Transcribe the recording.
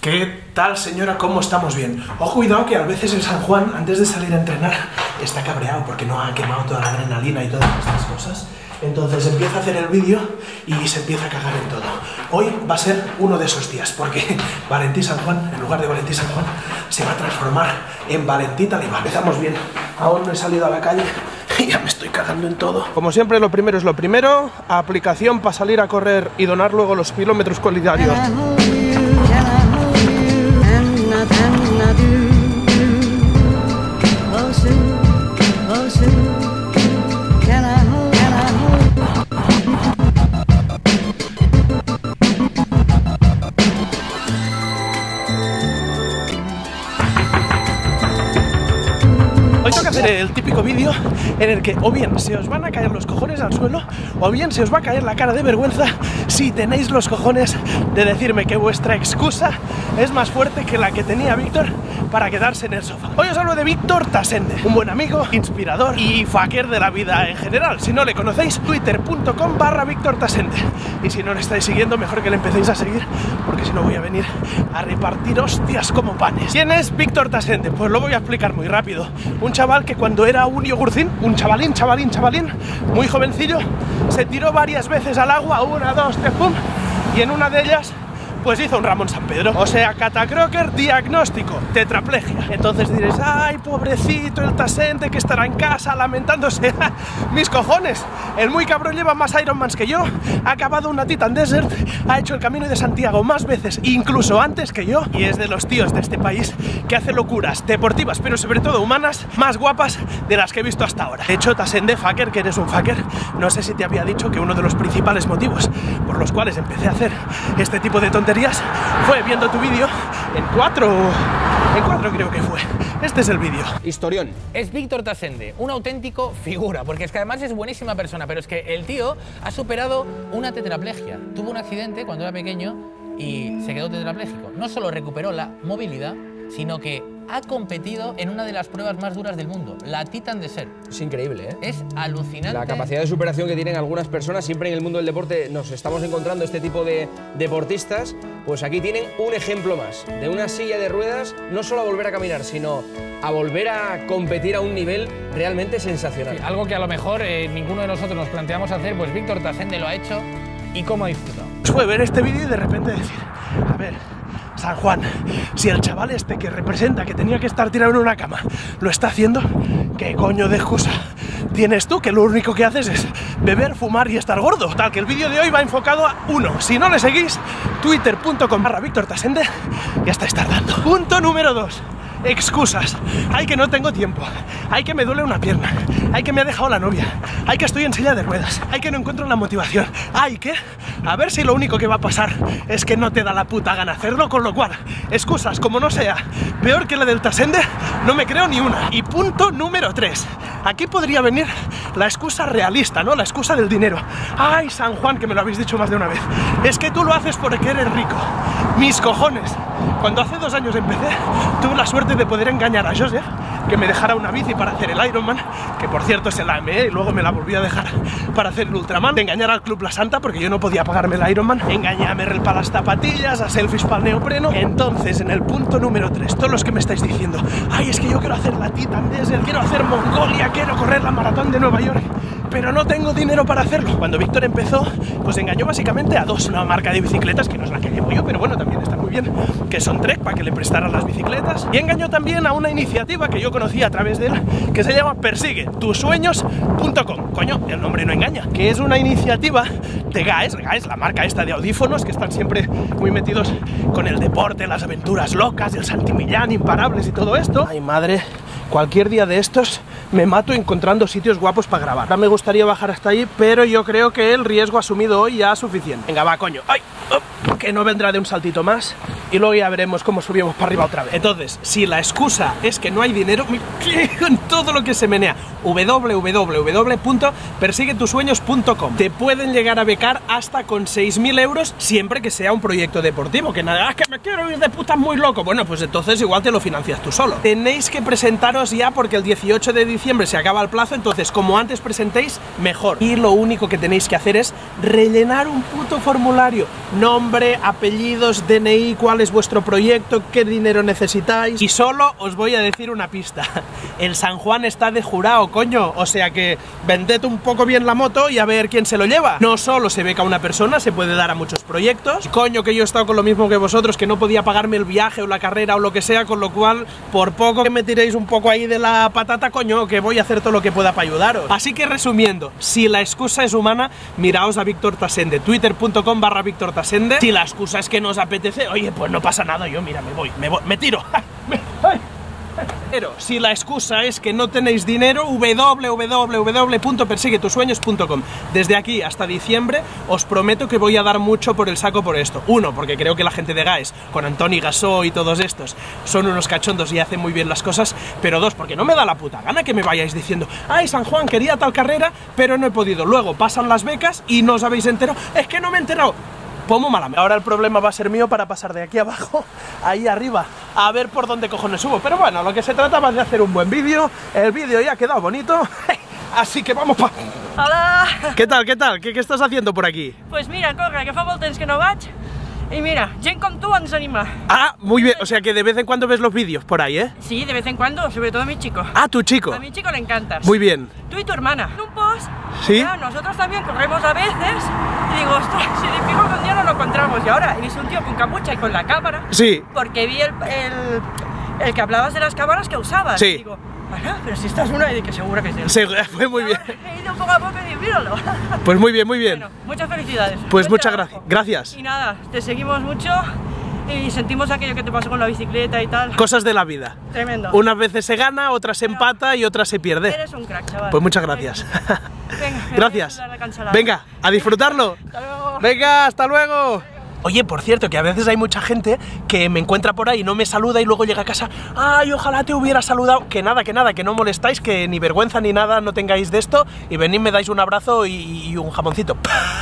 ¿Qué tal señora? ¿Cómo estamos bien? Ojo, cuidado que a veces el San Juan, antes de salir a entrenar, está cabreado porque no ha quemado toda la adrenalina y todas estas cosas. Entonces empieza a hacer el vídeo y se empieza a cagar en todo. Hoy va a ser uno de esos días, porque Valentín San Juan, en lugar de Valentín San Juan, se va a transformar en Valentín Talibán. Empezamos bien. Aún no he salido a la calle y ya me estoy cagando en todo. Como siempre, lo primero es lo primero. Aplicación para salir a correr y donar luego los kilómetros solidarios. Hoy tengo el típico vídeo en el que o bien se os van a caer los cojones al suelo o bien se os va a caer la cara de vergüenza si tenéis los cojones de decirme que vuestra excusa es más fuerte que la que tenía Víctor para quedarse en el sofá. Hoy os hablo de Víctor Tasende, un buen amigo, inspirador y fucker de la vida en general. Si no le conocéis, twitter.com barra Víctor Tasende. Y si no le estáis siguiendo, mejor que le empecéis a seguir porque si no voy a venir a repartir hostias como panes. ¿Quién es Víctor Tasende? Pues lo voy a explicar muy rápido. Un chaval que cuando era un yogurcín, un chavalín, chavalín, chavalín, muy jovencillo, se tiró varias veces al agua, una, dos, tres, pum, y en una de ellas pues hizo un Ramón San Pedro. O sea, catacroker diagnóstico, tetraplegia. Entonces diréis, ay, pobrecito el Tasente que estará en casa lamentándose. Mis cojones, el muy cabrón lleva más Ironmans que yo, ha acabado una Titan Desert, ha hecho el camino de Santiago más veces, incluso antes que yo, y es de los tíos de este país que hace locuras deportivas, pero sobre todo humanas, más guapas de las que he visto hasta ahora. De hecho, Tasende, fucker, que eres un fucker, no sé si te había dicho que uno de los principales motivos por los cuales empecé a hacer este tipo de tonterías fue viendo tu vídeo en cuatro, en cuatro creo que fue. Este es el vídeo. Historión. Es Víctor Tasende, un auténtico figura, porque es que además es buenísima persona, pero es que el tío ha superado una tetraplegia. Tuvo un accidente cuando era pequeño y se quedó tetrapléjico. No solo recuperó la movilidad, sino que ha competido en una de las pruebas más duras del mundo, la Titan Desert. Es increíble, ¿eh? Es alucinante. La capacidad de superación que tienen algunas personas, siempre en el mundo del deporte nos estamos encontrando este tipo de deportistas, pues aquí tienen un ejemplo más, de una silla de ruedas, no solo a volver a caminar, sino a volver a competir a un nivel realmente sensacional. Sí, algo que a lo mejor eh, ninguno de nosotros nos planteamos hacer, pues Víctor Tasende lo ha hecho y cómo ha disfrutado. Fue ver este vídeo y de repente decir, a ver, San Juan, si el chaval este que representa que tenía que estar tirado en una cama lo está haciendo, ¿qué coño de excusa tienes tú que lo único que haces es beber, fumar y estar gordo? Tal que el vídeo de hoy va enfocado a uno. Si no le seguís, twitter.com barra Víctor Tasende, ya estáis tardando. Punto número dos excusas. Ay, que no tengo tiempo. Ay, que me duele una pierna. Ay, que me ha dejado la novia. Ay, que estoy en silla de ruedas. Ay, que no encuentro la motivación. Ay, que a ver si lo único que va a pasar es que no te da la puta gana hacerlo, con lo cual, excusas como no sea peor que la del Tasende, no me creo ni una. Y punto número 3. Aquí podría venir la excusa realista, ¿no? La excusa del dinero. Ay, San Juan, que me lo habéis dicho más de una vez. Es que tú lo haces porque eres rico. Mis cojones. Cuando hace dos años empecé, tuve la suerte de poder engañar a Joseph que me dejara una bici para hacer el Ironman, que por cierto se la amé y luego me la volvió a dejar para hacer el Ultraman, de engañar al Club La Santa porque yo no podía pagarme el Ironman, engañé a Merrell para las zapatillas, a selfies para el neopreno. Entonces, en el punto número 3, todos los que me estáis diciendo, ay, es que yo quiero hacer la Titan Desert, quiero hacer Mongolia, quiero correr la maratón de Nueva York pero no tengo dinero para hacerlo. Cuando Víctor empezó, pues engañó básicamente a dos, una marca de bicicletas, que no es la que llevo yo, pero bueno, también está muy bien, que son Trek, para que le prestaran las bicicletas, y engañó también a una iniciativa que yo conocí a través de él, que se llama Persigue tusueños.com. Coño, el nombre no engaña, que es una iniciativa de Gaes, Gaes, la marca esta de audífonos, que están siempre muy metidos con el deporte, las aventuras locas, el Santimillán, imparables y todo esto. Ay, madre, cualquier día de estos me mato encontrando sitios guapos para grabar. Ahora me gustaría bajar hasta ahí, pero yo creo que el riesgo asumido hoy ya es suficiente. Venga, va, coño. ¡Ay! Oh, que no vendrá de un saltito más y luego ya veremos cómo subimos para arriba otra vez. Entonces, si la excusa es que no hay dinero, me en todo lo que se menea. www.persiguetusueños.com Te pueden llegar a becar hasta con 6.000 euros siempre que sea un proyecto deportivo. Que nada, es que me quiero ir de puta muy loco. Bueno, pues entonces igual te lo financias tú solo. Tenéis que presentaros ya porque el 18 de diciembre se acaba el plazo, entonces como antes presentéis, mejor. Y lo único que tenéis que hacer es rellenar un puto formulario. Nombre, apellidos, DNI, cuál es vuestro proyecto, qué dinero necesitáis. Y solo os voy a decir una pista. El San Juan está de jurado, coño. O sea que vended un poco bien la moto y a ver quién se lo lleva. No solo se beca a una persona, se puede dar a muchos proyectos. Coño, que yo he estado con lo mismo que vosotros, que no podía pagarme el viaje o la carrera o lo que sea, con lo cual, por poco que me tiréis un poco ahí de la patata, coño, que voy a hacer todo lo que pueda para ayudaros. Así que resumiendo, si la excusa es humana, miraos a Víctor Tasende, twitter.com barra Víctor Tasende. Si la excusa es que nos apetece, oye, pues no pasa nada, yo mira, me voy, me, voy, me tiro. Pero si la excusa es que no tenéis dinero, www.persiguetusueños.com. Desde aquí hasta diciembre os prometo que voy a dar mucho por el saco por esto. Uno, porque creo que la gente de GAES, con Antoni Gasó y todos estos, son unos cachondos y hacen muy bien las cosas. Pero dos, porque no me da la puta gana que me vayáis diciendo, ay, San Juan, quería tal carrera, pero no he podido. Luego pasan las becas y no os habéis enterado. Es que no me he enterado. Mala. Ahora el problema va a ser mío para pasar de aquí abajo, ahí arriba, a ver por dónde cojones subo. Pero bueno, lo que se trataba es de hacer un buen vídeo. El vídeo ya ha quedado bonito. Así que vamos pa... Hola! ¿Qué tal, qué tal? ¿Qué, qué estás haciendo por aquí? Pues mira, corre, que fa molt temps que no vaig. I mira, com tu ens anima. Ah, muy bien. O sea que de vez en cuando ves los vídeos por ahí, ¿eh? Sí, de vez en cuando, sobre todo a mi chico. Ah, tu chico. A mi chico le encantas. Muy bien. Tú y tu hermana. Un post. ¿Sí? Ya, nosotros también corremos a veces. Y digo, ostras, si de fijo que un día no lo encontramos. Y ahora he visto un tío con capucha y con la cámara. Sí. Porque vi el, el, el que hablabas de las cámaras que usabas. Sí. Y digo, "Ajá, pero si esta es una, y de que seguro que. Se- fue muy bien. He ido poco a poco y míralo. Pues muy bien, muy bien. Bueno, muchas felicidades. Pues Buen muchas gracias. Gracias. Y nada, te seguimos mucho y sentimos aquello que te pasó con la bicicleta y tal. Cosas de la vida. Tremendo. Unas veces se gana, otras se empata y otras se pierde. Eres un crack, chaval. Pues muchas gracias. Venga, Gracias. a. Venga, a disfrutarlo. Hasta luego. Venga, hasta luego. Oye, por cierto, que a veces hay mucha gente que me encuentra por ahí no me saluda y luego llega a casa, ay, ojalá te hubiera saludado. Que nada, que nada, que no molestáis, que ni vergüenza ni nada no tengáis de esto y venid, me dais un abrazo y, y un jamoncito.